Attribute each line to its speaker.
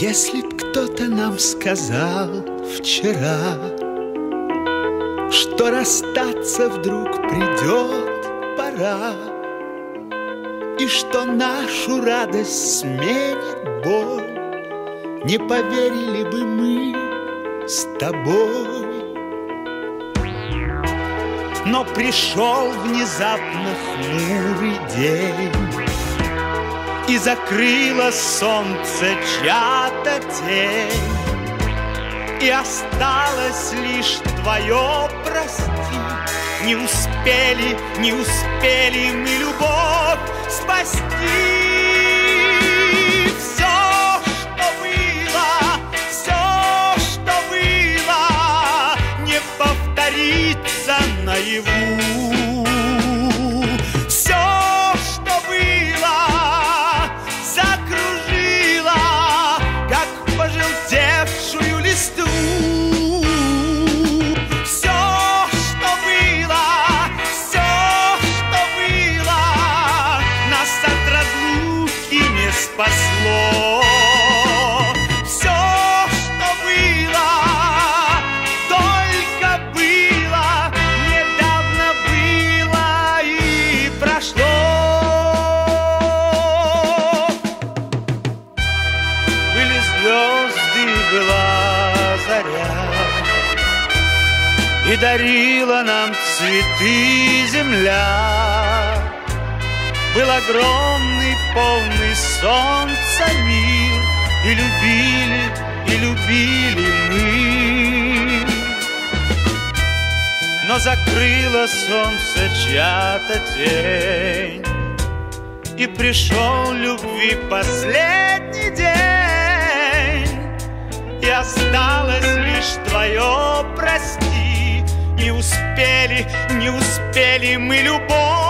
Speaker 1: Если б кто-то нам сказал вчера, Что расстаться вдруг придет пора, И что нашу радость сменит боль, Не поверили бы мы с тобой. Но пришел внезапно хмурый день, и закрыло солнце чья-то тень. И осталось лишь твое прости Не успели, не успели мы любовь спасти. Все, наяву спасло. Все, что было, только было, недавно было и прошло. Были звезды, была заря, и дарила нам цветы земля. Был огромный, полный солнца мир, И любили, и любили мы. Но закрыло солнце чья-то тень, И пришел любви последний день, И осталось лишь твое прости. Не успели, не успели мы любовь